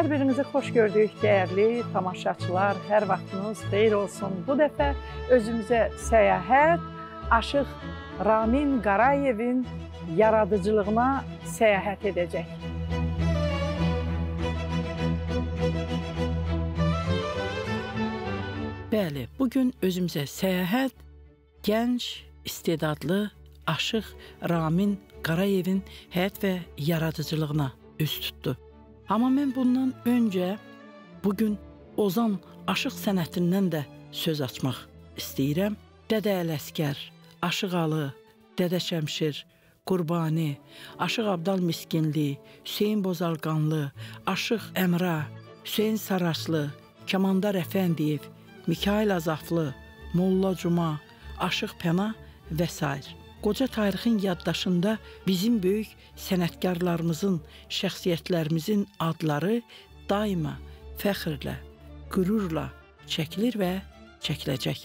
Hər birinizi xoş gördük, dəyərli tamaşaçılar. Hər vaxtınız xeyir olsun. Bu dəfə özümüzə səyahət Aşıq Ramin Qarayevin yaradıcılığına səyahət edəcək. Bəli, bu gün özümüzə səyahət gənc, istedadlı Aşıq Ramin Qarayevin həyat və yaradıcılığına üz tutdu. Amma mən bundan öncə bu gün Ozan aşıq sənətindən də söz açmaq istəyirəm. Dədə Ələsgər, Aşıq Alı, Dədə Şəmşir, Qurbani, Aşıq Abdal Miskinli, Hüseyn Bozalqanlı, Aşıq Əmra, Hüseyn Saraçlı, Kamandar Əfəndiyev, Mikail Azaflı, Molla Cuma, Aşıq Pəna və s. Qoca tarixin yaddaşında bizim böyük sənətkarlarımızın, şəxsiyyətlərimizin adları daima fəxrlə, qürurla çəkilir və çəkiləcək.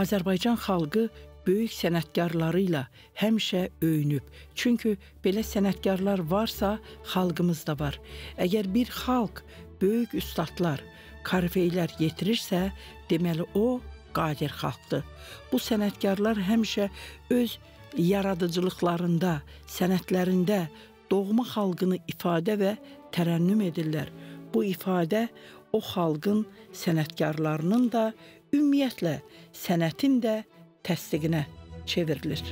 Azərbaycan xalqı böyük sənətkarları ilə həmişə öyünüb. Çünki belə sənətkarlar varsa, xalqımız da var. Əgər bir xalq böyük ustadlar, karifeylər yetirirsə, deməli o qadir xalqdır. Bu sənətkarlar həmişə öz yaradıcılıqlarında, sənətlərində doğma xalqını ifadə və tərənnüm edirlər. Bu ifadə o xalqın sənətkarlarının da ümumiyyətlə sənətin də təsdiqinə çevrilir.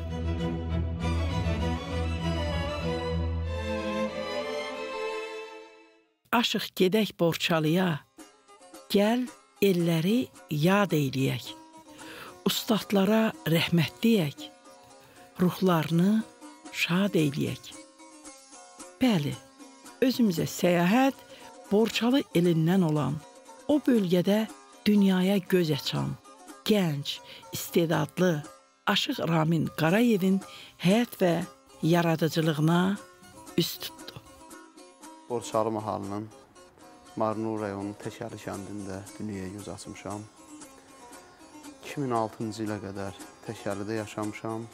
Aşıq gedək Borçalıya, gəl elləri yad eyləyək. Ustadlara rəhmət deyək ruhlarını şad eyləyək. Bəli, özümüzə səyahət Borçalı elindən olan, o bölgədə dünyaya göz açan, gənc, istedadlı Aşıq Ramin Qarayevin həyat və yaradıcılığına üst tutdu. Borçalı mahalının Marnur rayonunun Təkəli kəndində dünyaya göz açmışam. 2006-cı ilə qədər Təkəlidə yaşamışam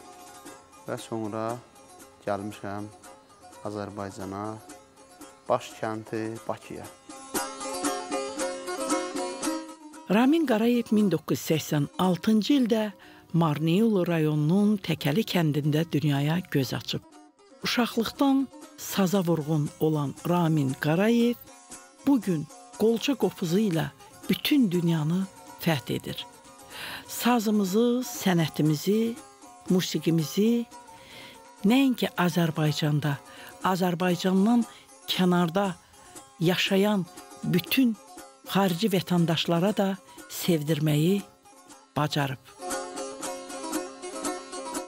və sonra gəlmişəm Azərbaycana, baş kəndi Bakıya. Ramin Qarayev 1986-cı ildə Marneolo rayonunun Təkəli kəndində dünyaya göz açıb. Uşaqlıqdan saza vurğun olan Ramin Qarayev bu gün qolça qopuzu ilə bütün dünyanı fəth edir. Sazımızı, sənətimizi, musiqimizi nəinki Azərbaycanda, Azərbaycandan kənarda yaşayan bütün xarici vətəndaşlara da sevdirməyi bacarıb.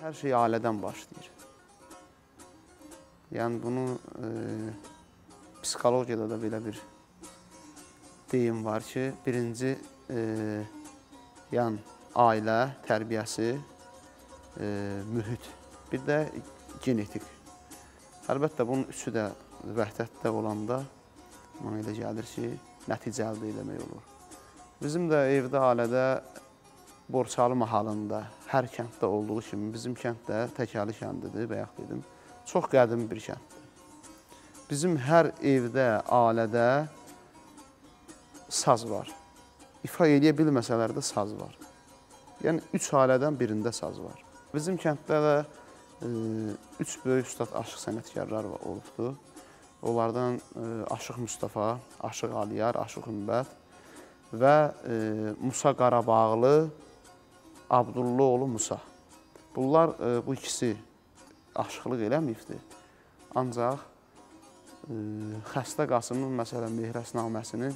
Hər şey ailədən başlayır. Yəni bunu e, psixologiyada da belə bir deyim var ki, birinci e, yəni ailə tərbiyəsi mühit, bir də genetik. Əlbəttə, bunun üçü də vəhdətdə olanda mənə elə gəlir ki, nəticə əldə eləmək olur. Bizim də evdə, ailədə, Borçalı mahalında, hər kənddə olduğu kimi, bizim kənd də Təkəli kəndidir, bayaq dedim. Çox qədim bir kənddir. Bizim hər evdə, ailədə saz var. İfa eləyə bilməsələr də saz var. Yəni, üç ailədən birində saz var. Bizim kənddə də e, üç böyük ustad aşıq sənətkarlar olubdur. Onlardan e, Aşıq Mustafa, Aşıq Aliyar, Aşıq Ümbət və e, Musa Qarabağlı, Abdulluoğlu Musa. Bunlar, bu ikisi aşıqlıq eləməyibdir. Ancaq Xəstə Qasımın, məsələn, Mehrəsnaməsini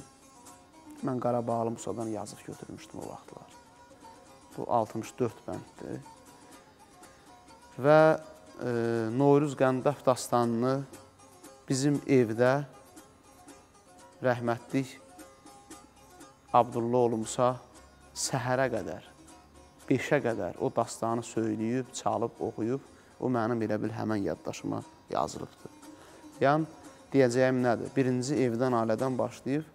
mən Qarabağlı Musadan yazıb götürmüşdüm o vaxtlar. Bu 64 bənddir və e, Noyruz Qəndəf dastanını bizim evdə rəhmətlik Abdullaoğlu Musa səhərə qədər, 5-ə qədər o dastanı söyləyib, çalıb, oxuyub, o mənim elə bil həmən yaddaşıma yazılıbdır. Yəni, deyəcəyim nədir? Birinci evdən, ailədən başlayıb,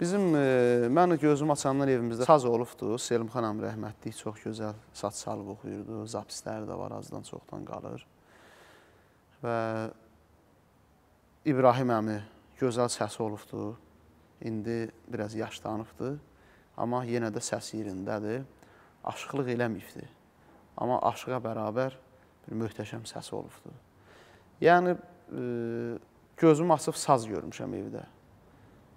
Bizim, e, mən gözüm açandan evimizdə saz olubdu. Selim xanım rəhmətlik çox gözəl saç çalıb oxuyurdu. Zapisləri də var, azdan çoxdan qalır. Və İbrahim əmi gözəl səsi olubdu. İndi biraz yaşlanıbdı, amma yenə də səs yerindədir. Aşıqlıq eləməyibdi. Amma aşığa bərabər bir möhtəşəm səsi olubdu. Yəni e, gözümü açıb saz görmüşəm evdə.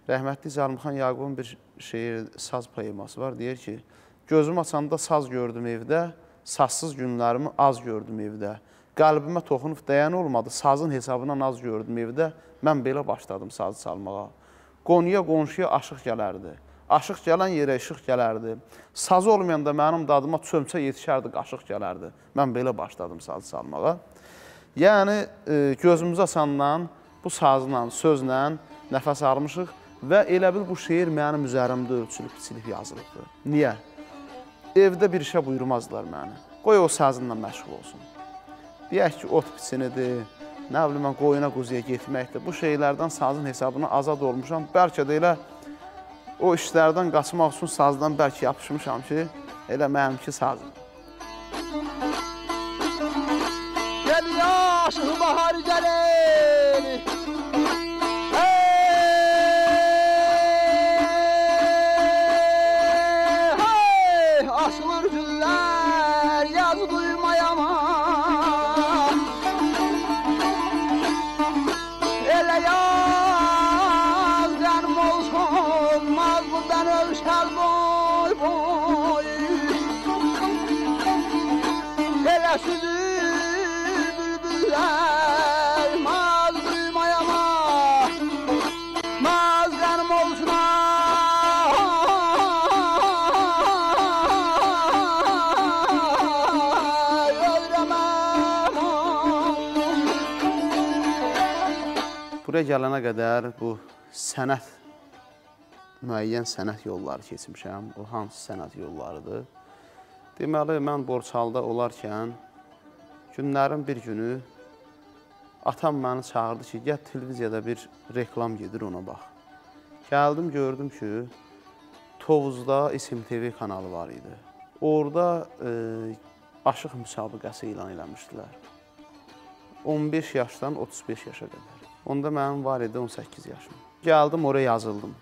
Rəhmətli Zalımxan Yaqubun bir şeir, saz poeması var. Deyir ki, gözümü açanda saz gördüm evdə, sazsız günlərimi az gördüm evdə. Qəlbimə toxunub dəyən olmadı, sazın hesabına naz gördüm evdə. Mən belə başladım sazı çalmağa. Qonuya, qonşuya aşıq gələrdi. Aşıq gələn yerə işıq gələrdi. Sazı olmayanda mənim dadıma çömçə yetişərdi, qaşıq gələrdi. Mən belə başladım sazı çalmağa. Yəni, e, gözümüz asandan bu sazla, sözlə nəfəs almışıq və elə bil bu şeir mənim üzərimdə ölçülüb, biçilib yazılıbdır. Niyə? Evdə bir işə buyurmazdılar məni. Qoy o sazınla məşğul olsun. Deyək ki, ot biçinidir, nə bilim mən qoyuna quzuya getməkdir. Bu şeylərdən sazın hesabına azad olmuşam. Bəlkə də elə o işlərdən qaçmaq üçün sazdan bəlkə yapışmışam ki, elə mənimki sazım. Gel yaşlı bahar gelir want to lie. Buraya gələnə qədər bu sənət, müəyyən sənət yolları keçmişəm. O hansı sənət yollarıdır? Deməli, mən Borçalıda olarkən günlərin bir günü atam məni çağırdı ki, gəl televiziyada bir reklam gedir, ona bax. Gəldim, gördüm ki, Tovuzda İSM-TV kanalı var idi. Orada e, aşıq müsabiqəsi elan eləmişdilər. 15 yaşdan 35 yaşa qədər. Onda mənim var idi 18 yaşım. Gəldim, oraya yazıldım.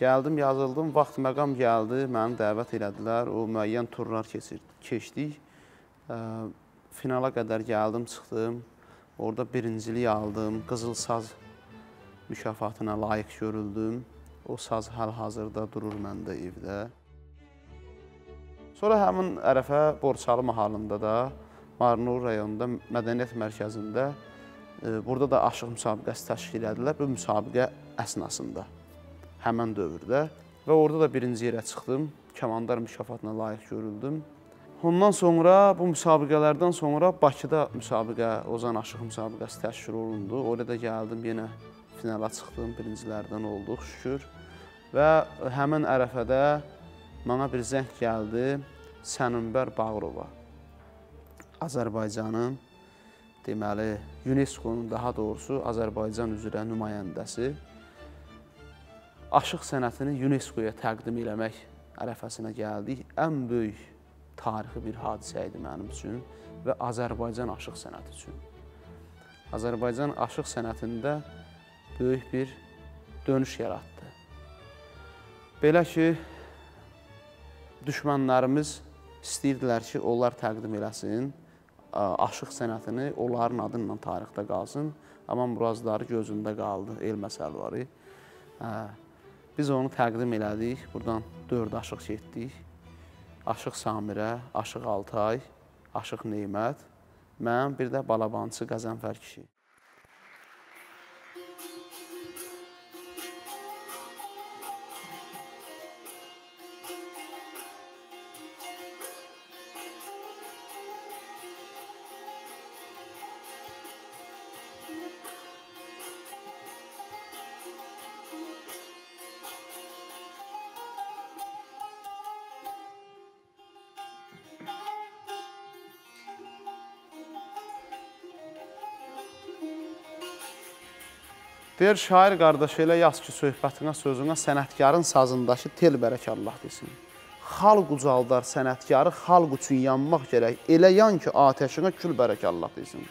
Gəldim, yazıldım, vaxt məqam gəldi, məni dəvət elədilər, o müəyyən turlar keçir, keçdik. Ə, finala qədər gəldim, çıxdım. Orada birincilik aldım, Qızıl Saz mükafatına layiq görüldüm. O saz hal-hazırda durur məndə evdə. Sonra həmin ərəfə Borçalı mahallında da, Marnur rayonunda mədəniyyət mərkəzində e, burada da aşıq müsabiqəsi təşkil edildi bu müsabiqə əsnasında, həmən dövrdə və orada da birinci yerə çıxdım, Kəmandar mükafatına layiq görüldüm. Ondan sonra bu müsabiqələrdən sonra Bakıda müsabiqə, Ozan Aşıq müsabiqəsi təşkil olundu. Oraya da gəldim, yenə finala çıxdım, birincilərdən olduq şükür. Və həmin ərəfədə mənə bir zəng gəldi Sənümbər Bağırova. Azərbaycanın deməli UNESCO-nun daha doğrusu Azərbaycan üzrə nümayəndəsi aşıq sənətini UNESCO-ya təqdim eləmək ərəfəsinə gəldik. Ən böyük tarixi bir hadisə idi mənim üçün və Azərbaycan aşıq sənəti üçün. Azərbaycan aşıq sənətində böyük bir dönüş yaratdı. Belə ki, düşmənlərimiz istəyirdilər ki, onlar təqdim eləsin, aşıq sənətini onların adı ilə tarixdə qalsın, amma murazları gözündə qaldı, el məsələləri. Biz onu təqdim elədik, buradan dörd aşıq getdik. Aşıq Samirə, Aşıq Altay, Aşıq Neymət, mən bir də Balabançı Qəzənfər kişi. Deyir şair qardaş elə yaz ki söhbətinə sözünə sənətkarın sazındakı tel bərəkallah desin. Xalq ucaldar sənətkarı xalq üçün yanmaq gərək. Elə yan ki atəşinə kül bərəkallah desin.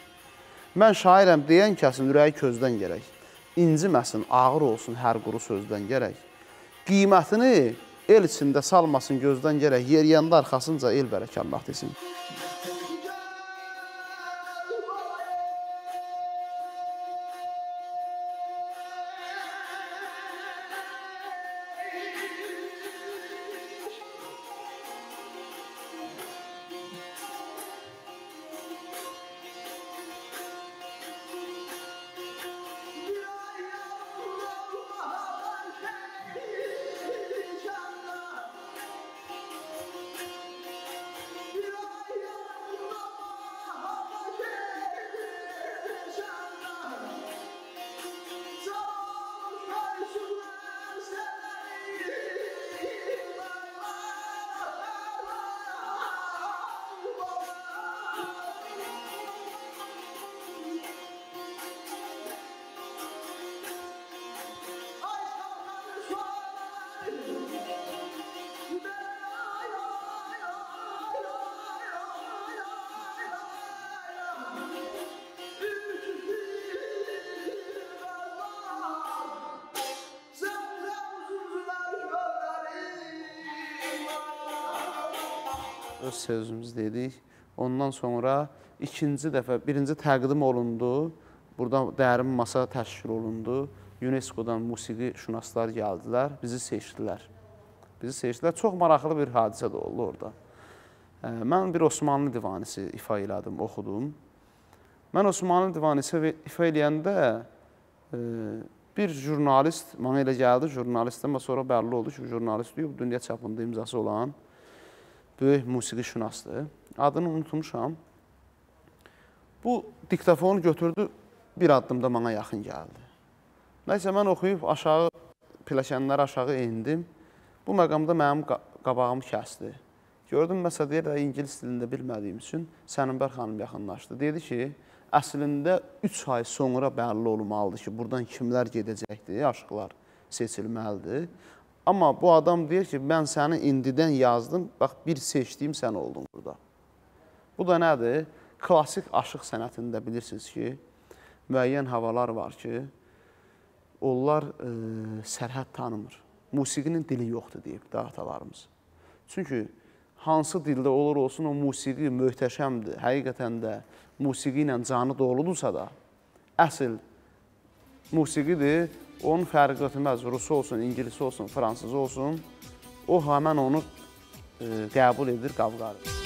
Mən şairəm deyən kəsin ürəyi közdən gərək. İnciməsin, ağır olsun hər quru sözdən gərək. qiymətini el içində salmasın gözdən gərək, yeriyəndə arxasınca el bərəkallah desin. Öz sözümüz dedik. Ondan sonra ikinci dəfə, birinci təqdim olundu. Burada dərin masa təşkil olundu. UNESCO-dan musiqi şünaslar gəldilər, bizi seçdilər. Bizi seçdilər. Çox maraqlı bir hadisə də oldu orada. Mən bir Osmanlı divanisi ifa elədim, oxudum. Mən Osmanlı divanisi ifa eləyəndə bir jurnalist, mənə elə gəldi, jurnalist, amma sonra bəlli oldu ki, jurnalist deyil, dünya çapında imzası olan böyük musiqi şünasdır. Adını unutmuşam. Bu diktafonu götürdü, bir addımda mənə yaxın gəldi. Nəysə, mən oxuyub aşağı, pilləkənləri aşağı indim. Bu məqamda mənim qabağımı kəsdi. Gördüm, məsələ deyir, ingilis dilində bilmədiyim üçün Sənimbar xanım yaxınlaşdı. Dedi ki, əslində 3 ay sonra bəlli olmalıdır ki, buradan kimlər gedəcəkdir, aşıqlar seçilməlidir. Amma bu adam deyir ki, mən səni indidən yazdım, bax bir seçdiyim sən oldun burada. Bu da nədir? Klassik aşıq sənətində bilirsiniz ki, müəyyən havalar var ki, onlar e, sərhəd tanımır. Musiqinin dili yoxdur deyib də atalarımız. Çünki hansı dildə olur olsun o musiqi möhtəşəmdir. Həqiqətən də musiqi ilə canı doludursa da, əsl musiqidir. Onun fərqi etməz. Rusu olsun, ingilisi olsun, fransızı olsun. O həmən onu e, qəbul edir, qavqarır.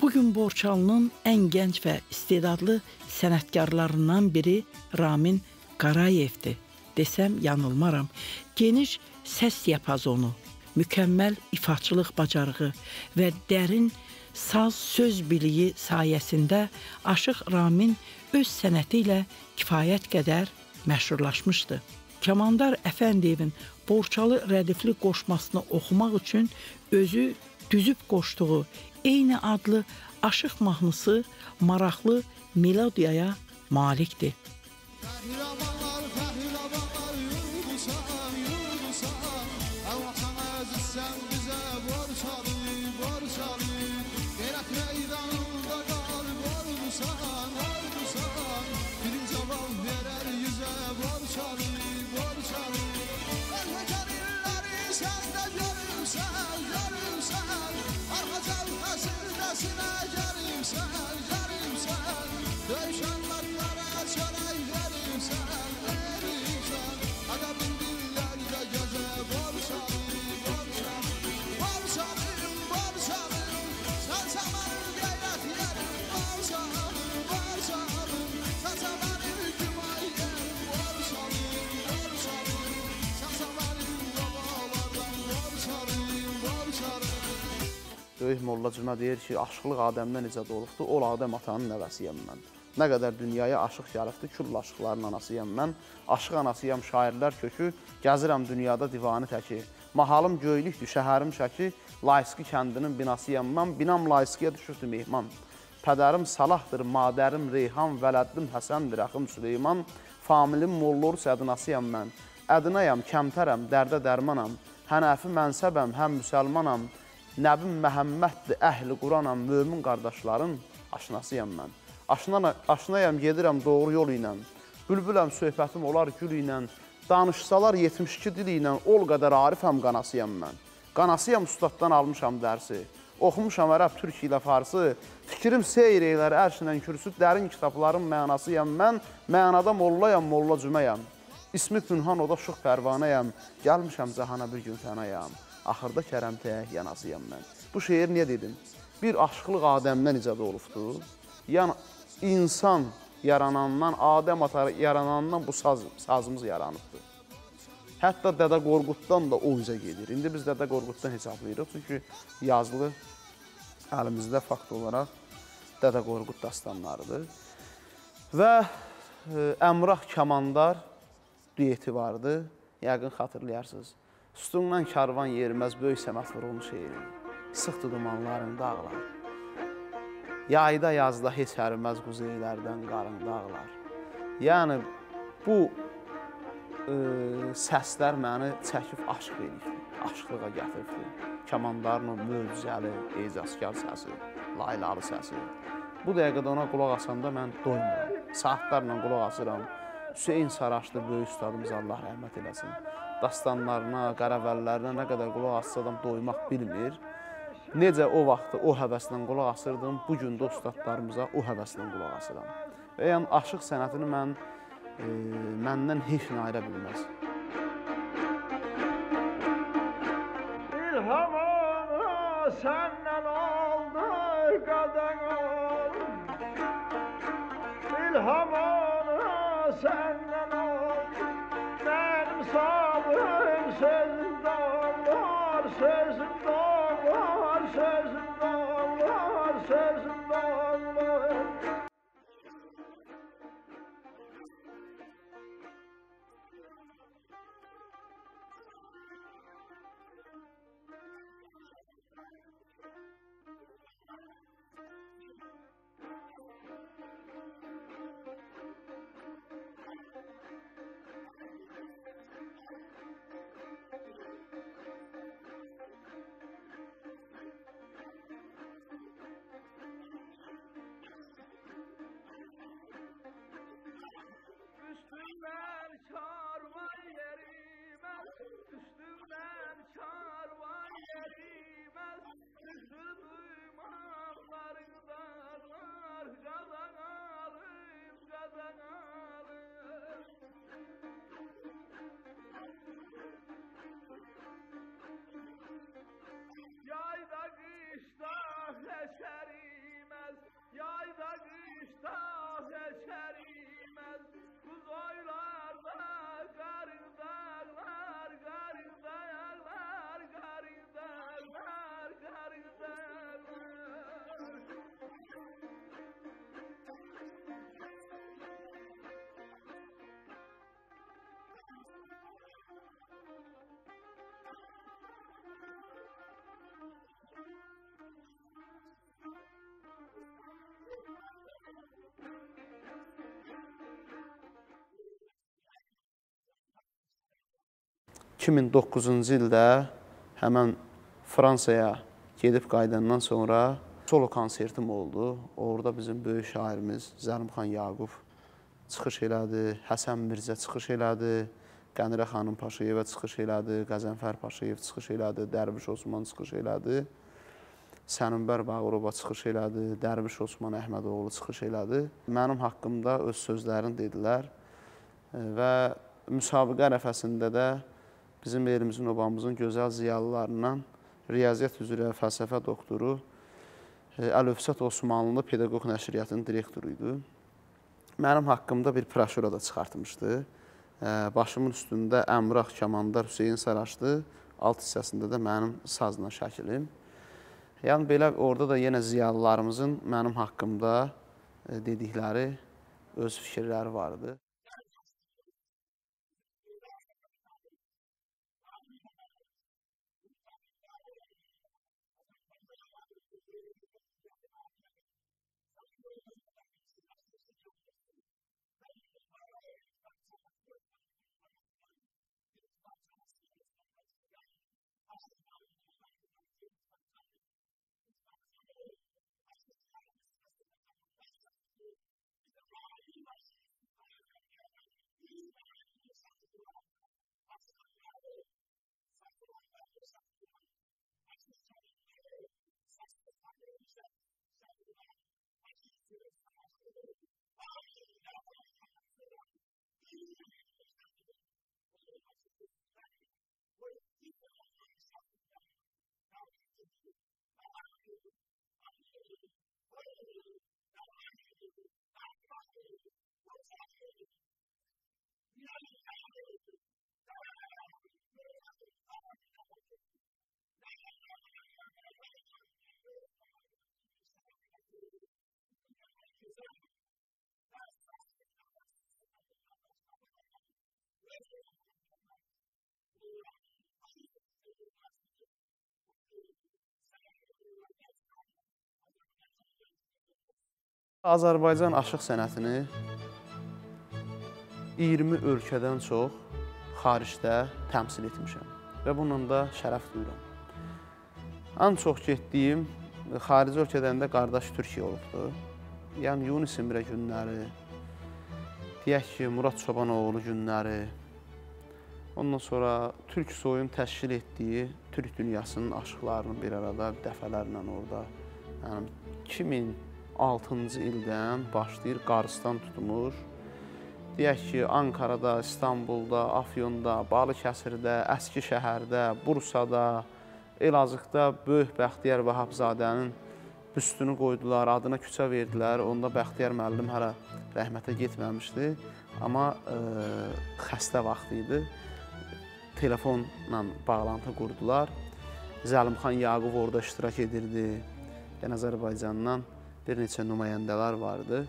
Bugün Borçalının ən gənc və istedadlı sənətkarlarından biri Ramin Qarayevdir. Desəm yanılmaram. Geniş səs diapazonu, mükəmməl ifaçılıq bacarığı və dərin saz söz biliyi sayəsində Aşıq Ramin öz sənəti ilə kifayət qədər məşhurlaşmışdı. Kamandar Əfəndiyevin Borçalı rədifli qoşmasını oxumaq üçün özü düzüb qoşduğu eyni adlı Aşıq mahnısı maraqlı melodiyaya malikdir. Fəhləmanlar, Böyük Molla Cümə deyir ki, aşıqlıq Adəmdən icad olubdur, ol Adəm atanın nəvəsiyəm mən. Nə qədər dünyaya aşıq gəlibdir, küll aşıqların anasıyam mən. Aşıq anasıyam şairlər kökü, gəzirəm dünyada divanı təki. Mahalım göylükdür, şəhərim şəki, Layski kəndinin binasıyam mən. Binam Layskiyə düşübdür mehman. Pədərim Salahdır, madərim Reyhan, vələddim Həsəndir, əxim Süleyman. Familim Mollor sədinasıyam mən. Ədinayam, kəmtərəm, dərdə dərmanam. Hənəfi mənsəbəm, həm müsəlmanam. Nəbim Məhəmməddir, əhli Quranam, mömin qardaşların aşnasıyam mən. Aşna, aşnayam, gedirəm doğru yol ilə. Bülbüləm, söhbətim olar gül ilə. danışsalar 72 dil ilə ol qədər arifəm qanasıyam mən. Qanasıyam ustaddan almışam dərsi. Oxumuşam ərəb, türk ilə farsı. Fikrim seyr eylər ərşlə kürsü, dərin kitabların mənasıyam mən. Mənada mollayam, molla cüməyəm. İsmi Pünhan oda şux pərvanəyəm. Gəlmişəm cahana bir gün fənayam. Axırda kərəmtəyək yanasıyam mən. Bu şeir niyə dedim? Bir aşıqlıq Adəmdən icad olubdur. Yəni insan yaranandan, Adəm ata yaranandan bu saz, sazımız yaranıbdır. Hətta Dədə Qorquddan da o üzə gedir. İndi biz Dədə Qorquddan hesablayırıq, çünki yazılı əlimizdə fakt olaraq Dədə Qorqud dastanlarıdır. Və e, Əmrah Kamandar dueti vardı. Yəqin xatırlayarsınız. Üstündən karvan yeriməz böyük səmət vurulmuş şeiri. Sıxdı dumanların dağlar. Yayda yazda heç əriməz quzeylərdən qarın dağlar. Yəni bu ə, səslər məni çəkib aşıq eləyibdi, aşıqlığa gətiribdi. Kamandarın o möcüzəli, ecazkar səsi, laylalı səsi. Bu dəqiqədə ona qulaq asanda mən doymuram. Saatlarla qulaq asıram. Hüseyn Saraçlı böyük ustadımız Allah rəhmət eləsin. Dastanlarına, qaravəllərinə nə qədər qulaq assa adam doymaq bilmir. Necə o vaxtı o həvəslə qulaq asırdım, bu gün də ustadlarımıza o həvəslə qulaq asıram. Və yəni aşıq sənətini mən e, məndən heç nə ayıra bilməz. İlhamını senden aldı kadın İlhamını senden aldı 2009-cu ildə həmən Fransaya gedib qayıdandan sonra solo konsertim oldu. Orada bizim böyük şairimiz Zəlimxan Yaqub çıxış elədi, Həsən Mirzə çıxış elədi, Qənirə xanım Paşayeva çıxış elədi, Qəzənfər Paşayev çıxış elədi, Dərviş Osman çıxış elədi. Sənümbər Bağırova çıxış elədi, Dərviş Osman Əhmədoğlu çıxış elədi. Mənim haqqımda öz sözlərini dedilər və müsabiqə ərəfəsində də bizim elimizin, obamızın gözəl ziyalılarından riyaziyyat üzrə fəlsəfə doktoru Əlövsət Osmanlı pedaqoq nəşriyyatının direktoru idi. Mənim haqqımda bir broşura da çıxartmışdı. Başımın üstündə Əmrah Kamandar Hüseyin Saraçlı, alt hissəsində də mənim sazla şəkilim. Yəni belə orada da yenə ziyalılarımızın mənim haqqımda dedikləri öz fikirləri vardı. Azərbaycan aşıq sənətini 20 ölkədən çox xaricdə təmsil etmişəm və bununla da şərəf duyuram. Ən çox getdiyim xarici ölkədən də qardaş Türkiyə olubdur. Yəni Yunus Emre günləri, deyək ki, Murad Çobanoğlu günləri, ondan sonra Türk Soyun təşkil etdiyi Türk dünyasının aşıqlarının bir arada dəfələrlə orada, yəni 2006-cı ildən başlayır Qarıstan tutmur. Deyək ki, Ankarada, İstanbulda, Afyonda, Balıkəsirdə, Əski şəhərdə, Bursada, Elazığda böyük Bəxtiyar Vahabzadənin büstünü qoydular, adına küçə verdilər. Onda Bəxtiyar müəllim hələ rəhmətə getməmişdi. Amma ə, xəstə vaxtı idi. Telefonla bağlantı qurdular. Zəlimxan Yaqub orada iştirak edirdi. Yəni Azərbaycandan bir neçə nümayəndələr vardı.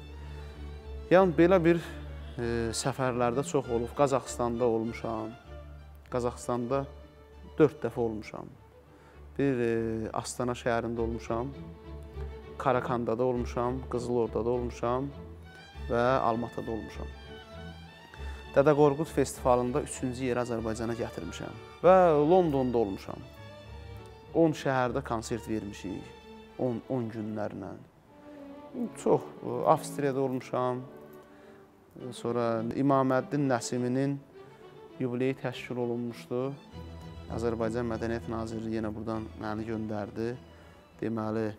Yəni belə bir e, səfərlərdə çox olub. Qazaxıstanda olmuşam. Qazaxıstanda 4 dəfə olmuşam. Bir e, Astana şəhərində olmuşam. Karakandada olmuşam, Qızılordada olmuşam və Almatada olmuşam. Dədə Qorqud festivalında 3-cü yeri Azərbaycana gətirmişəm və Londonda olmuşam. 10 şəhərdə konsert vermişik. 10 10 günlərlə. Çox Avstriyada olmuşam. Sonra İmaməddin Nəsiminin yubileyi təşkil olunmuşdu. Azərbaycan Mədəniyyət Nazirliyi yenə buradan məni göndərdi. Deməli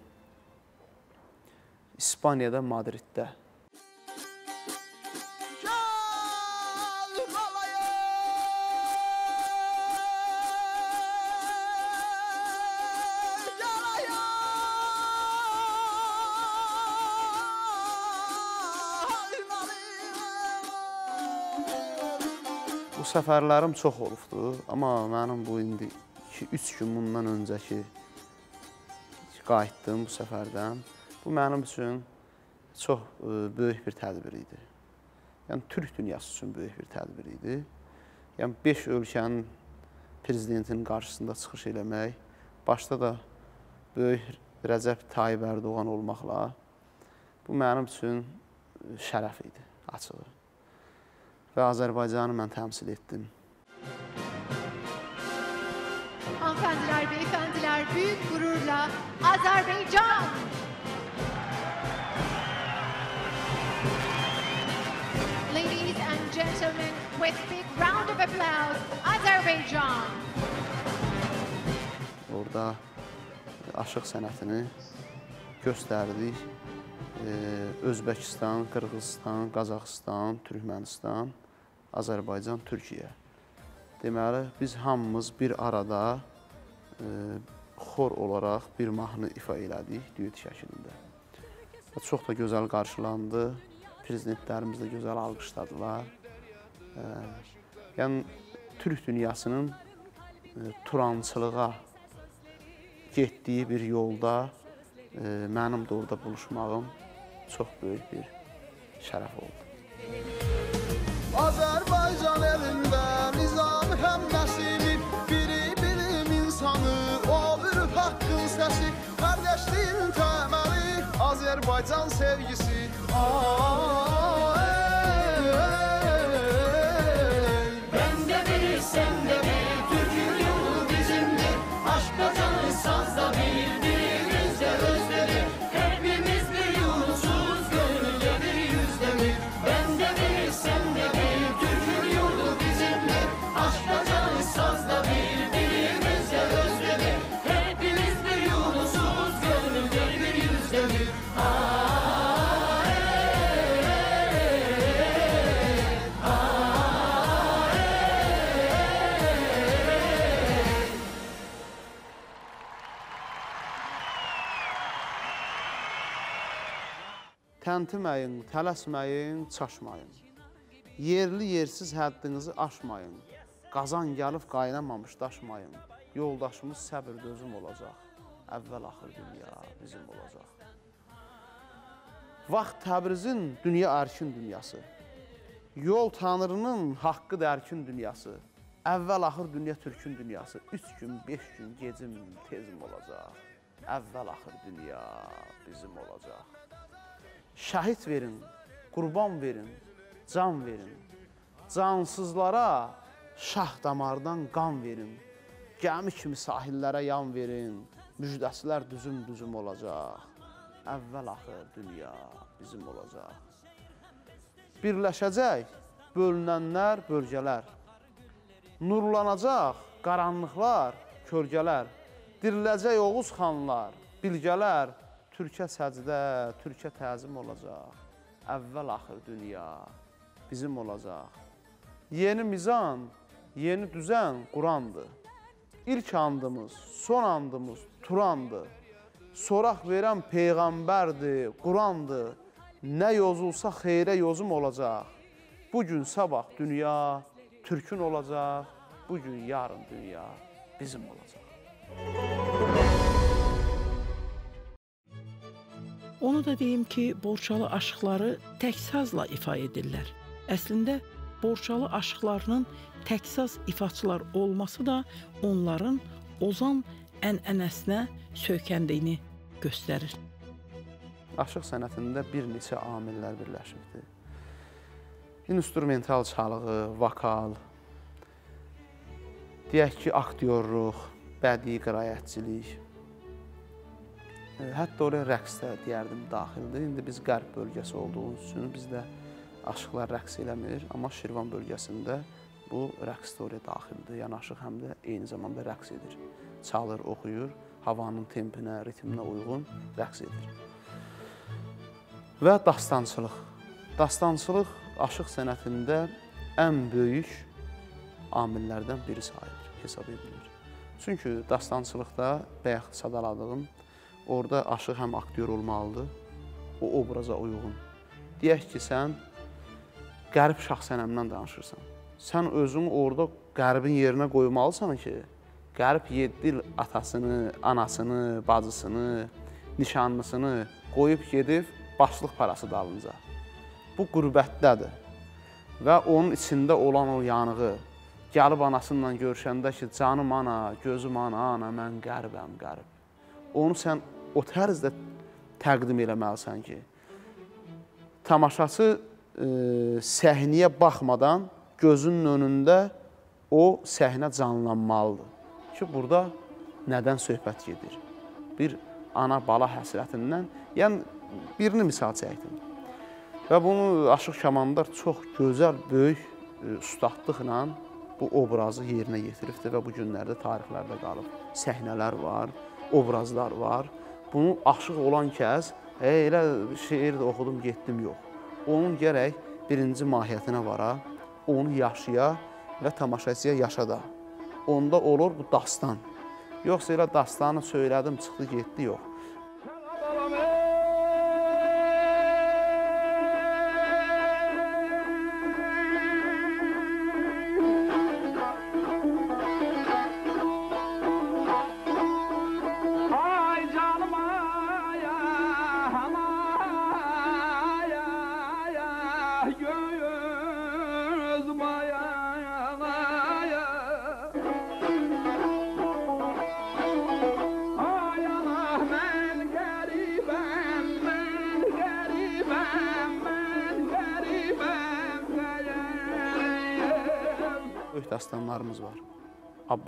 İspaniyada Madriddə səfərlərim çox olubdu, amma mənim bu indi 2-3 gün bundan öncəki qayıtdım bu səfərdən. Bu mənim üçün çox e, böyük bir tədbir idi. Yəni Türk dünyası üçün böyük bir tədbir idi. Yəni 5 ölkənin prezidentinin qarşısında çıxış eləmək, başda da böyük Rəcəb Tayyib Ərdoğan olmaqla bu mənim üçün şərəf idi, açığı. Və Azərbaycanı mən təmsil etdim. Hanımefendiler, beyefendiler büyük gururla Azerbaycan. Ladies and gentlemen, with big round of applause, Azerbaijan. Orada aşıq sənətini göstərdik. Özbəkistan, Qırğızistan, Qazaxıstan, Türkmənistan, Azərbaycan, Türkiyə. Deməli, biz hamımız bir arada e, xor olaraq bir mahnı ifa elədik düet şəklində. Və çox da gözəl qarşılandı. Prezidentlərimiz də gözəl alqışladılar. E, yəni Türk dünyasının e, turançılığa getdiyi bir yolda e, mənim də orada buluşmağım çox böyük bir şərəf oldu. Azerbaycan elinde nizam hem nesili Biri bilim insanı olur hakkın sesi. Kardeşliğin temeli Azerbaycan sevgisi. Aa, Təntiməyin, tələsməyin, çaşmayın. Yerli yersiz həddinizi aşmayın. Qazan gəlib qaynamamış daşmayın. Yoldaşımız səbr dözüm olacaq. Əvvəl axır dünya bizim olacaq. Vaxt Təbrizin dünya ərkin dünyası. Yol Tanrının haqqı dərkin dünyası. Əvvəl axır dünya türkün dünyası. 3 gün, 5 gün gecim, tezim olacaq. Əvvəl axır dünya bizim olacaq. Şəhid verin, qurban verin, can verin. Cansızlara şah damardan qan verin. Gəmi kimi sahillərə yan verin. Müjdəsilər düzüm-düzüm olacaq. Əvvəl axır dünya bizim olacaq. Birləşəcək bölünənlər, bölgələr. Nurlanacaq qaranlıqlar, kölgələr. Diriləcək Oğuz xanlar, bilgələr. Türkə səcdə, Türkə təzim olacaq. Əvvəl axır dünya bizim olacaq. Yeni mizan, yeni düzən Qurandır. İlk andımız, son andımız Turandır. Soraq verən peyğəmbərdir, Qurandır. Nə yozulsa xeyrə yozum olacaq. Bu gün sabah dünya türkün olacaq. Bu gün yarın dünya bizim olacaq. Onu da deyim ki, Borçalı aşıqları tək sazla ifa edirlər. Əslində Borçalı aşıqlarının tək saz ifaçılar olması da onların ozan ənənəsinə söykəndiyini göstərir. Aşıq sənətində bir neçə amillər birləşibdir. İnstrumental çalğı, vokal, deyək ki, aktyorluq, bədii qiraətçilik, e, hətta oraya rəqs də deyərdim daxildir. İndi biz qərb bölgəsi olduğumuz üçün bizdə aşıqlar rəqs eləmir, amma Şirvan bölgəsində bu rəqs də oraya daxildir. Yəni aşıq həm də eyni zamanda rəqs edir. Çalır, oxuyur, havanın tempinə, ritminə uyğun rəqs edir. Və dastançılıq. Dastançılıq aşıq sənətində ən böyük amillərdən biri sayılır, hesab edilir. Çünki dastançılıqda bayaq sadaladığım orada aşıq həm aktyor olmalıdır, o obraza uyğun. Deyək ki, sən qərb şahsənəmdən danışırsan. Sən özünü orada qərbin yerinə qoymalısan ki, qərb 7 il atasını, anasını, bacısını, nişanlısını qoyub gedib başlıq parası dalınca. Bu qürbətdədir. Və onun içində olan o yanığı gəlib anasıyla görüşəndə ki, canım ana, gözüm ana, ana, mən qərbəm, qərb. Onu sən o tərzdə təqdim eləməlisən ki, tamaşaçı e, səhnəyə baxmadan gözünün önündə o səhnə canlanmalıdır. Ki, burada nədən söhbət gedir? Bir ana-bala həsrətindən, yəni birini misal çəkdim. Və bunu Aşıq Kəmandar çox gözəl, böyük e, ustadlıqla bu obrazı yerinə yetiribdir və bu günlərdə tarixlərdə qalıb. Səhnələr var, obrazlar var. Bunu aşıq olan kəs, e, elə şeir də oxudum, getdim, yox. Onun gərək birinci mahiyyətinə vara, onu yaşaya və tamaşaçıya yaşada. Onda olur bu dastan. Yoxsa elə dastanı söylədim, çıxdı, getdi, yox.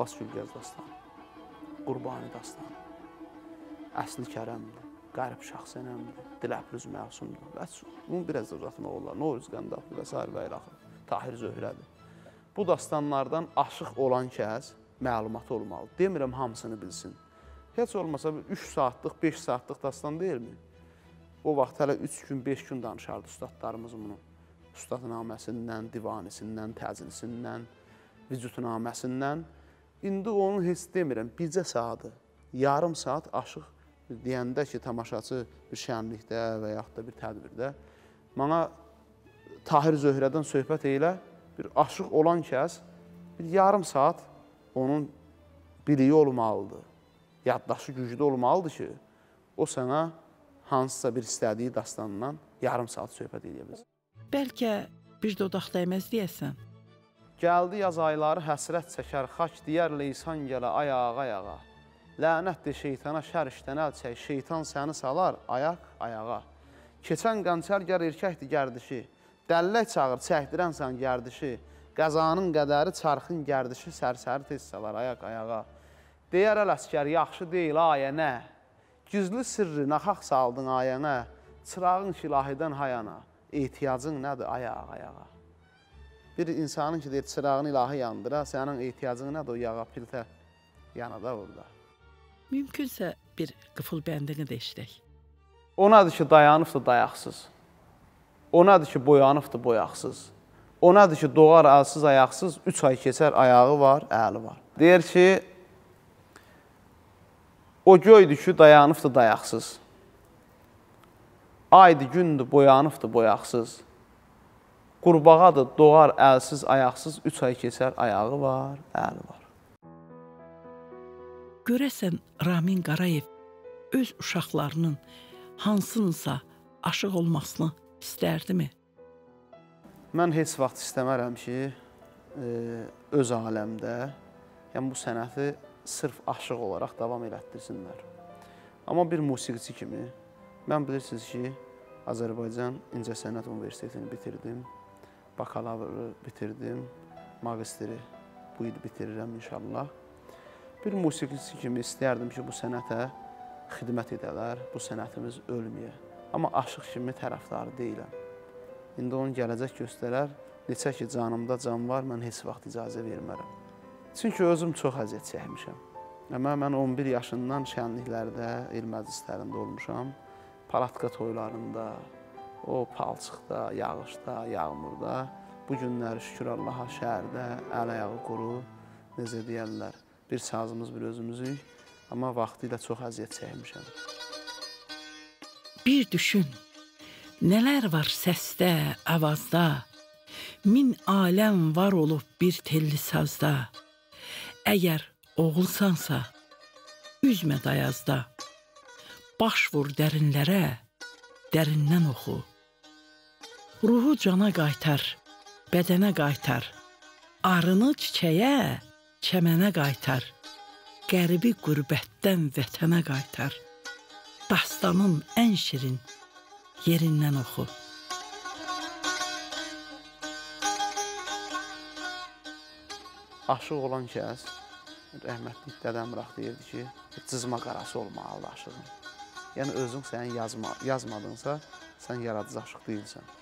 Abbas Gülgəz dastanı, Qurbani dastanı, Əsli Kərəmdir, Qərib Şahsənəmdir, Diləpüz Məsumdur və. Bunu biraz da uzatmaq olar. Novruz Qəndaflı və s. və ilə axır. Tahir Zöhrədir. Bu dastanlardan aşıq olan kəs məlumatı olmalı. Demirəm hamısını bilsin. Heç olmasa 3 saatlıq, 5 saatlıq dastan deyilmi? O vaxt hələ 3 gün, 5 gün danışardı ustadlarımız bunu. Ustadnaməsindən, divanisindən, təcilisindən, vücudnaməsindən. İndi onu heç demirəm, bircə saatı, yarım saat aşıq deyəndə ki, tamaşaçı bir şənlikdə və yaxud da bir tədbirdə mənə Tahir Zöhrədən söhbət elə, bir aşıq olan kəs bir yarım saat onun biliyi olmalıdır. Yaddaşı güclü olmalıdır ki, o sənə hansısa bir istədiyi dastandan yarım saat söhbət edə bilsin. Bəlkə bir dodaq dəyməz deyəsən. Gəldi yaz ayları həsrət çəkər xaç deyər leysan gələ ayağa ayağa. Lənətdir şeytana şər işdən əl çək, şeytan səni salar ayaq ayağa. Keçən qançər gər erkəkdir gərdişi, dəllək çağır çəkdirən sən gərdişi. Qəzanın qədəri çarxın gərdişi sərsəri tez salar ayaq ayağa. Deyər əl əskər yaxşı deyil ayə nə? Gizli sirri naxaq saldın ayənə, çırağın şilahidən hayana, ehtiyacın nədir ayaq ayağa? Bir insanın ki, deyir, çırağını ilahi yandıra, sənin ehtiyacın nədir o yağa, piltə yanada orada. Mümkünsə bir qıfıl bəndini də eşidək. O nədir ki, dayanıbdır dayaqsız. O nədir ki, boyanıbdır boyaqsız. O nədir ki, doğar əlsiz ayaqsız, üç ay keçər, ayağı var, əli var. Deyir ki, o göydür ki, dayanıbdır dayaqsız. Aydı, gündür, boyanıbdır boyaqsız. Qurbağadır, doğar əlsiz, ayaqsız, üç ay keçər, ayağı var, əli var. Görəsən Ramin Qarayev öz uşaqlarının hansınınsa aşıq olmasını istərdimi? Mən heç vaxt istəmərəm ki, e, öz aləmdə, yəni bu sənəti sırf aşıq olaraq davam elətdirsinlər. Amma bir musiqiçi kimi mən bilirsiniz ki, Azərbaycan İncəsənət Universitetini bitirdim. Bakalavr bitirdim. Magistri bu il bitirirəm inşallah. Bir musiqiçi kimi istəyərdim ki, bu sənətə xidmət edələr, bu sənətimiz ölməyə. Amma aşıq kimi tərəfdarı deyiləm. İndi onun gələcək göstərər. Neçə ki, canımda can var, mən heç vaxt icazə vermərəm. Çünki özüm çox əziyyət çəkmişəm. Amma mən 11 yaşından şənliklərdə, el məclislərində olmuşam. Palatka toylarında, o palçıqda, yağışda, yağmurda. Bu günləri şükür Allaha şəhərdə əl-ayağı quru, necə deyərlər, bir sazımız, bir özümüzük. Amma vaxtı ilə çox əziyyət çəkmişəm. Bir düşün, nələr var səsdə, avazda, min aləm var olub bir telli sazda. Əgər oğulsansa, üzmə dayazda. Baş vur dərinlərə, dərindən oxu. Ruhu cana qaytar, bədənə qaytar. Arını çiçəyə, çəmənə qaytar. Qəribi qürbətdən vətənə qaytar. Dastanın ən şirin yerindən oxu. Aşıq olan kəs, rəhmətli dədəm Rəx deyirdi ki, cızma qarası olmalıdır aşığın. Yəni özün sənin yazma, yazmadınsa, sən yaradıcı aşıq deyilsən.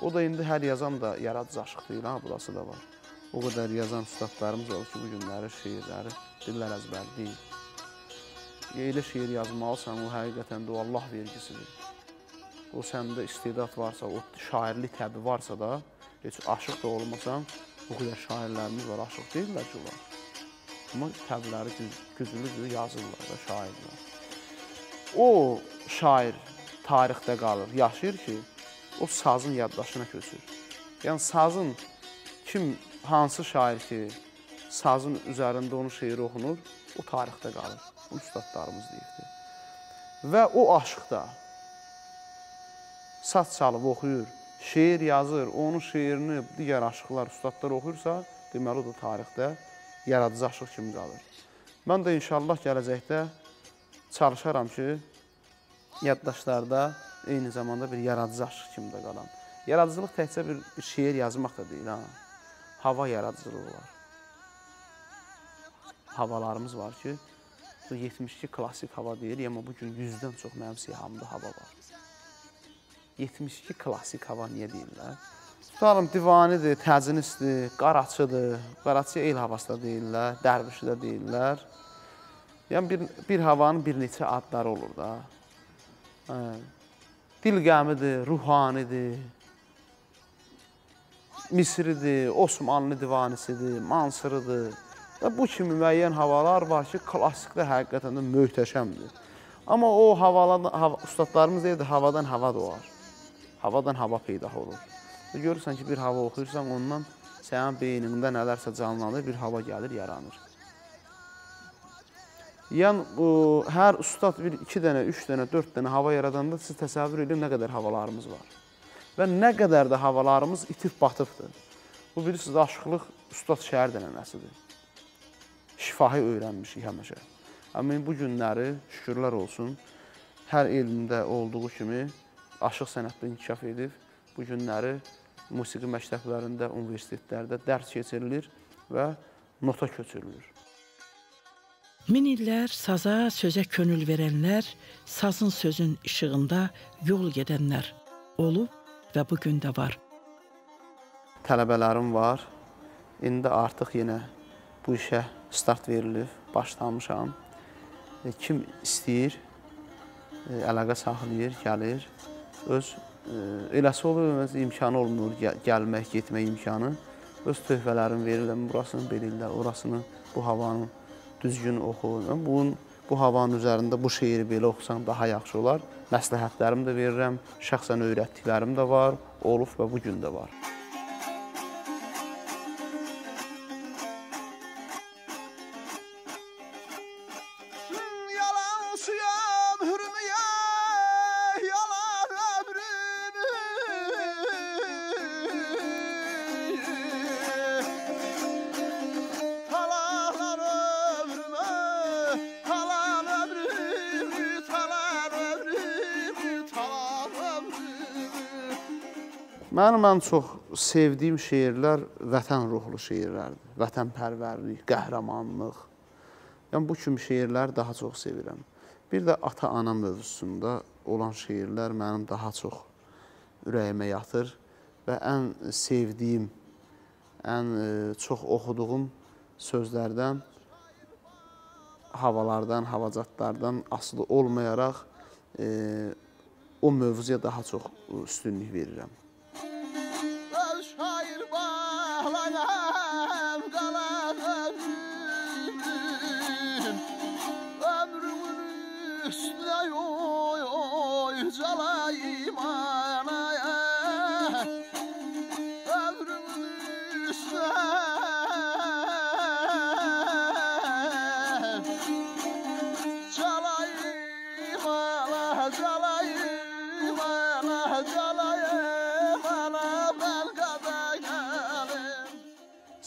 O da indi hər yazan da yaradıcı aşıq deyil, ha, burası da var. O qədər yazan ustadlarımız olur ki, bu günləri şeirləri dillər əzbəri deyil. Elə şeir yazmalısan, o həqiqətən də o Allah vergisidir. O səndə istedad varsa, o şairlik təbi varsa da, heç aşıq da olmasan, bu qədər şairlərimiz var, aşıq deyirlər ki, onlar. Amma təbləri güc güclüdür, yazırlar da şairlər. O şair tarixdə qalır, yaşayır ki, o sazın yaddaşına köçür. Yəni sazın kim hansı şair ki, sazın üzərində onun şeiri oxunur, o tarixdə qalır. Bu ustadlarımız deyibdir. Və o aşıqda saz çalıb oxuyur, şeir yazır, onun şeirini digər aşıqlar, ustadlar oxuyursa, deməli o da tarixdə yaradıcı aşıq kimi qalır. Mən də inşallah gələcəkdə çalışaram ki, yaddaşlarda eyni zamanda bir yaradıcı aşıq kimi də qalam. Yaradıcılıq təkcə bir, bir şeir yazmaq da deyil, ha. Hava yaradıcılığı var. Havalarımız var ki, 72 klassik hava deyir, amma bu gün 100-dən çox mənim sihamda hava var. 72 klassik hava niyə deyirlər? Tutalım divanidir, təzinisdir, qaraçıdır. Qaraçıya el havası da deyirlər, dərvişi də deyirlər. Yəni bir, bir havanın bir neçə adları olur da. Hə. Dil qəmidir, ruhanidir. Misridir, Osmanlı divanisidir, Mansırıdır. Və bu kimi müəyyən havalar var ki, klassikdə həqiqətən də möhtəşəmdir. Amma o havalan, hava, ustadlarımız deyirdi, havadan hava doğar. Havadan hava peyda olur. Və görürsən ki, bir hava oxuyursan, ondan sənin beynində nələrsə canlanır, bir hava gəlir, yaranır. Yəni hər ustad bir 2 dənə, 3 dənə, 4 dənə hava yaradanda siz təsəvvür edin nə qədər havalarımız var. Və nə qədər də havalarımız itib batıbdır. Bu bilirsiniz, aşıqlıq ustad şəhər dənənəsidir. Şifahi öyrənmişik həmişə. Amma bu günləri şükürlər olsun, hər elmdə olduğu kimi aşıq sənətdə inkişaf edib. Bu günləri musiqi məktəblərində, universitetlərdə dərs keçirilir və nota köçürülür. Min illər saza, sözə könül verənlər, sazın sözün işığında yol gedənlər olub və bu gün də var. Tələbələrim var. İndi artıq yenə bu işə start verilib, başlamışam. E, Kim istəyir, e, əlaqə saxlayır, gəlir. Öz e, eləsi olur, imkanı olmur gəl gəlmək, getmək imkanı. Öz töhfələrini verirlər, burasını belirlər, orasını bu havanın düzgün oxu. Bunun bu havanın üzərində bu şeiri belə oxusan daha yaxşı olar. Məsləhətlərimi də verirəm, şəxsən öyrətdiklərim də var, olub və bu gün də var. Ən çox sevdiyim şeirlər vətən ruhlu şeirlərdir. Vətənpərvərlik, qəhrəmanlıq. Yəni bu kimi şeirləri daha çox sevirəm. Bir də ata-ana mövzusunda olan şeirlər mənim daha çox ürəyimə yatır və ən sevdiyim, ən e, çox oxuduğum sözlərdən havalardan, havacatlardan asılı olmayaraq e, o mövzuya daha çox üstünlük verirəm. 看着啊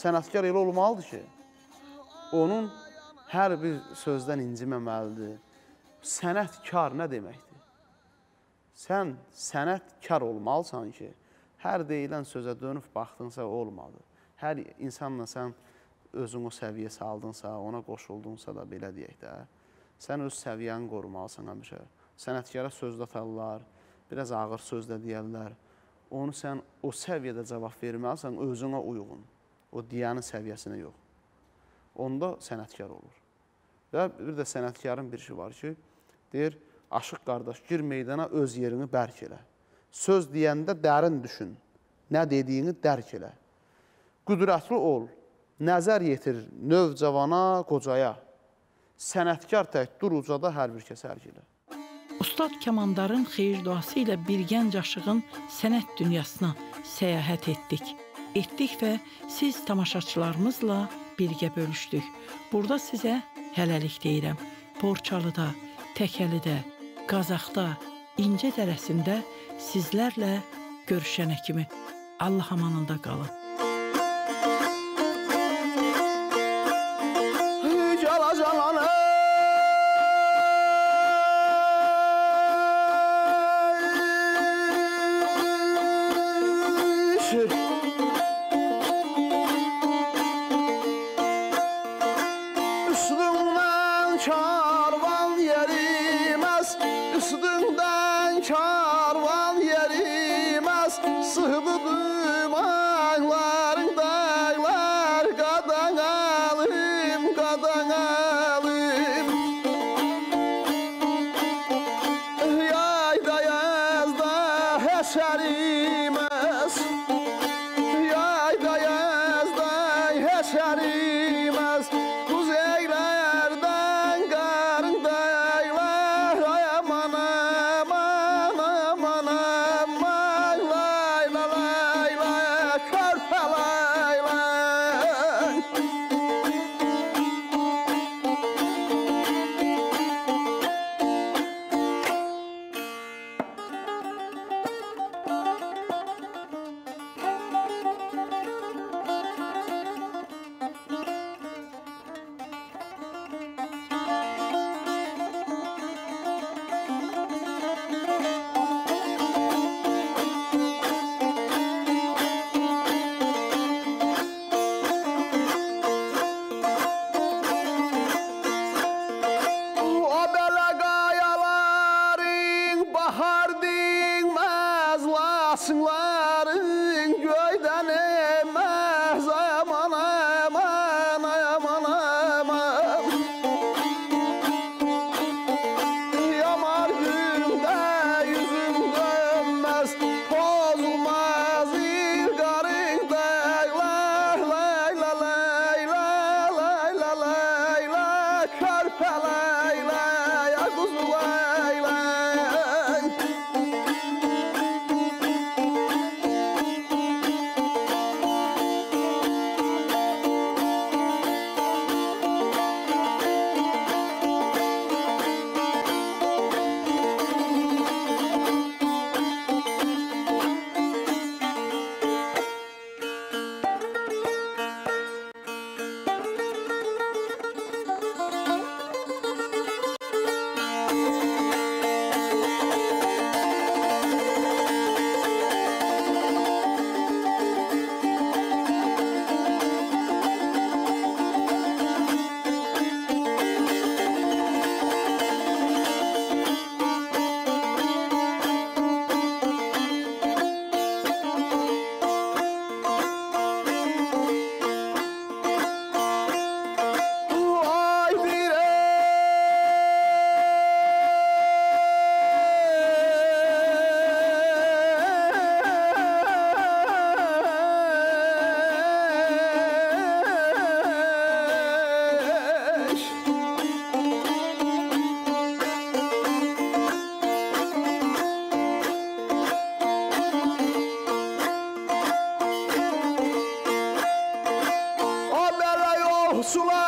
Sənətkar elə olmalıdır ki, onun hər bir sözdən inciməməlidir. Sənətkar nə deməkdir? Sən sənətkar olmalısan ki, hər deyilən sözə dönüb baxdınsa olmadı. Hər insanla sən özün o səviyyə saldınsa, ona qoşuldunsa da belə deyək də, sən öz səviyyəni qorumalısan həmişə. Sənətkara söz də atarlar, biraz ağır söz də deyərlər. Onu sən o səviyyədə cavab verməlisən özünə uyğun. O deyənin səviyyəsinə yox. Onda sənətkar olur. Və bir də sənətkarın bir işi var ki, deyir, aşıq qardaş, gir meydana öz yerini bərk elə. Söz deyəndə dərin düşün. Nə dediyini dərk elə. Qüdrətli ol. Nəzər yetir növ cavana, qocaya. Sənətkar tək dur ucada hər bir kəs hər gələ. Ustad Kamandarın xeyir duası ilə bir gənc aşığın sənət dünyasına səyahət etdik. Etdik və siz tamaşaçılarımızla birgə bölüşdük. Burada sizə hələlik deyirəm. Borçalıda, Təkəlidə, Qazaxda, İncə dərəsində sizlərlə görüşənə kimi Allah amanında qalın. সারি Úrsula!